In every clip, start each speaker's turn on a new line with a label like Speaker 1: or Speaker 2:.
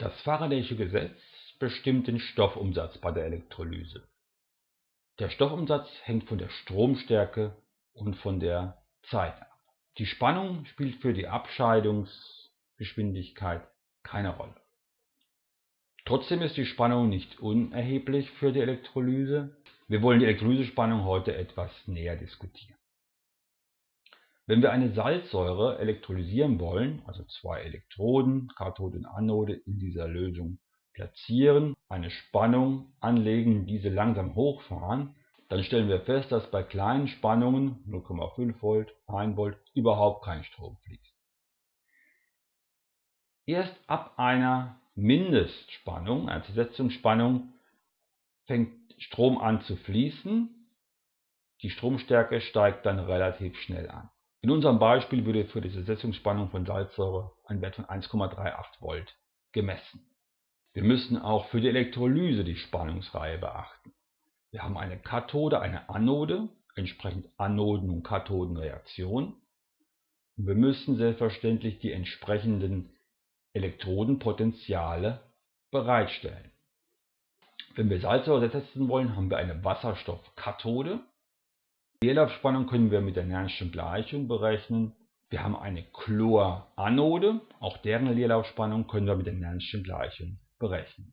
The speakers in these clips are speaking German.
Speaker 1: Das Faraday'sche Gesetz bestimmt den Stoffumsatz bei der Elektrolyse. Der Stoffumsatz hängt von der Stromstärke und von der Zeit ab. Die Spannung spielt für die Abscheidungsgeschwindigkeit keine Rolle. Trotzdem ist die Spannung nicht unerheblich für die Elektrolyse. Wir wollen die Elektrolysespannung heute etwas näher diskutieren. Wenn wir eine Salzsäure elektrolysieren wollen, also zwei Elektroden, Kathode und Anode, in dieser Lösung platzieren, eine Spannung anlegen, diese langsam hochfahren, dann stellen wir fest, dass bei kleinen Spannungen 0,5 Volt, 1 Volt überhaupt kein Strom fließt. Erst ab einer Mindestspannung, einer Zersetzungsspannung, fängt Strom an zu fließen. Die Stromstärke steigt dann relativ schnell an. In unserem Beispiel würde für die Zersetzungsspannung von Salzsäure ein Wert von 1,38 Volt gemessen. Wir müssen auch für die Elektrolyse die Spannungsreihe beachten. Wir haben eine Kathode, eine Anode, entsprechend Anoden- und Kathodenreaktion. Und wir müssen selbstverständlich die entsprechenden Elektrodenpotenziale bereitstellen. Wenn wir Salzsäure testen wollen, haben wir eine Wasserstoffkathode Leerlaufspannung können wir mit der Nernstschen Gleichung berechnen. Wir haben eine Chloranode, auch deren Leerlaufspannung können wir mit der Nernstschen Gleichung berechnen.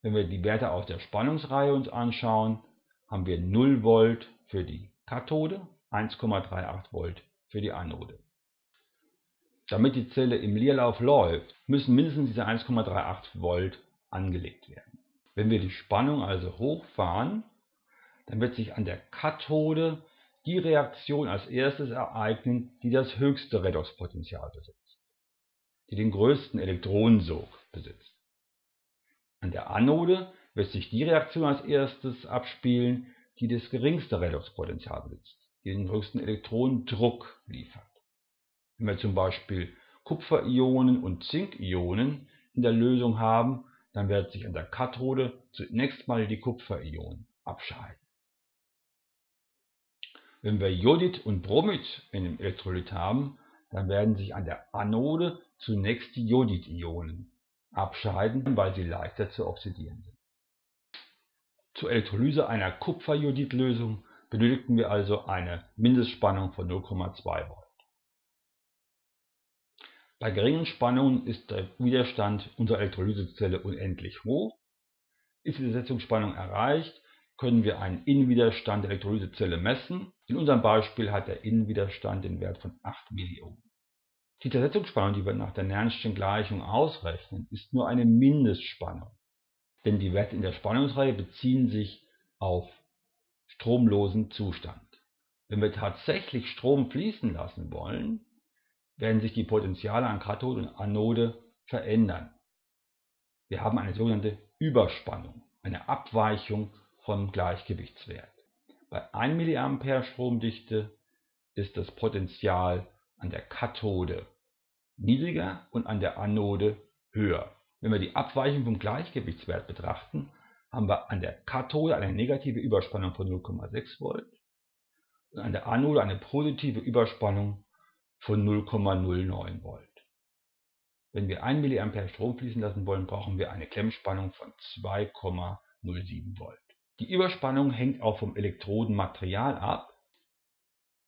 Speaker 1: Wenn wir die Werte aus der Spannungsreihe uns anschauen, haben wir 0 Volt für die Kathode, 1,38 Volt für die Anode. Damit die Zelle im Leerlauf läuft, müssen mindestens diese 1,38 Volt angelegt werden. Wenn wir die Spannung also hochfahren, dann wird sich an der Kathode die Reaktion als erstes ereignen, die das höchste Redoxpotential besitzt, die den größten Elektronensog besitzt. An der Anode wird sich die Reaktion als erstes abspielen, die das geringste Redoxpotential besitzt, die den höchsten Elektronendruck liefert. Wenn wir zum Beispiel Kupferionen und Zinkionen in der Lösung haben, dann wird sich an der Kathode zunächst mal die Kupferionen abscheiden. Wenn wir Jodid und Bromid in dem Elektrolyt haben, dann werden sich an der Anode zunächst die Jodid-Ionen abscheiden, weil sie leichter zu oxidieren sind. Zur Elektrolyse einer Kupferjodidlösung benötigen wir also eine Mindestspannung von 0,2 Volt. Bei geringen Spannungen ist der Widerstand unserer Elektrolysezelle unendlich hoch. Ist die Setzungsspannung erreicht, können wir einen Innenwiderstand der Elektrolysezelle messen. In unserem Beispiel hat der Innenwiderstand den Wert von 8 Milliohm. Die Zersetzungsspannung, die wir nach der Nernstschen Gleichung ausrechnen, ist nur eine Mindestspannung, denn die Werte in der Spannungsreihe beziehen sich auf stromlosen Zustand. Wenn wir tatsächlich Strom fließen lassen wollen, werden sich die Potentiale an Kathode und Anode verändern. Wir haben eine sogenannte Überspannung, eine Abweichung vom Gleichgewichtswert. Bei 1 mA Stromdichte ist das Potential an der Kathode niedriger und an der Anode höher. Wenn wir die Abweichung vom Gleichgewichtswert betrachten, haben wir an der Kathode eine negative Überspannung von 0,6 Volt und an der Anode eine positive Überspannung von 0,09 Volt. Wenn wir 1 mA Strom fließen lassen wollen, brauchen wir eine Klemmspannung von 2,07 Volt. Die Überspannung hängt auch vom Elektrodenmaterial ab.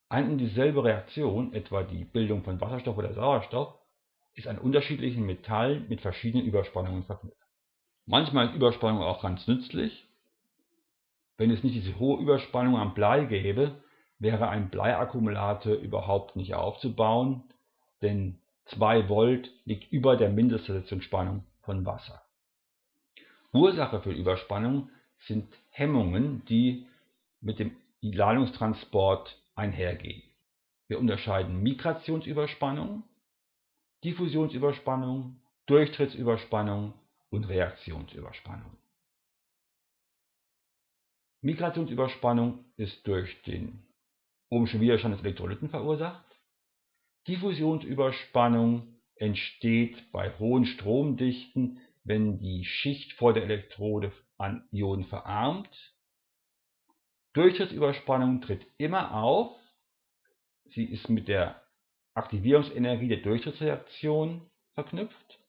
Speaker 1: Eine und dieselbe Reaktion, etwa die Bildung von Wasserstoff oder Sauerstoff, ist an unterschiedlichen Metallen mit verschiedenen Überspannungen verknüpft. Manchmal ist Überspannung auch ganz nützlich. Wenn es nicht diese hohe Überspannung am Blei gäbe, wäre ein Bleiakkumulator überhaupt nicht aufzubauen, denn 2 Volt liegt über der Mindestversetzungsspannung von Wasser. Ursache für Überspannung sind Hemmungen, die mit dem Ladungstransport einhergehen. Wir unterscheiden Migrationsüberspannung, Diffusionsüberspannung, Durchtrittsüberspannung und Reaktionsüberspannung. Migrationsüberspannung ist durch den ohmschen Widerstand des Elektrolyten verursacht. Diffusionsüberspannung entsteht bei hohen Stromdichten, wenn die Schicht vor der Elektrode an Ionen verarmt. Durchtrittsüberspannung tritt immer auf. Sie ist mit der Aktivierungsenergie der Durchtrittsreaktion verknüpft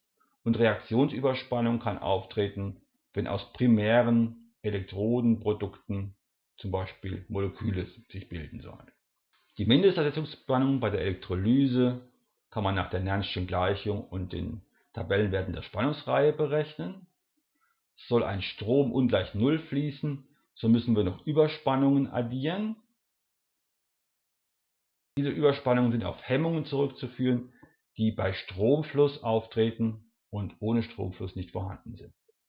Speaker 1: Und Reaktionsüberspannung kann auftreten, wenn aus primären Elektrodenprodukten zum Beispiel Moleküle sich bilden sollen. Die Mindestersetzungsspannung bei der Elektrolyse kann man nach der Nernstschen Gleichung und den Tabellenwerten der Spannungsreihe berechnen. Soll ein Strom ungleich Null fließen, so müssen wir noch Überspannungen addieren. Diese Überspannungen sind auf Hemmungen zurückzuführen, die bei Stromfluss auftreten und ohne Stromfluss nicht vorhanden sind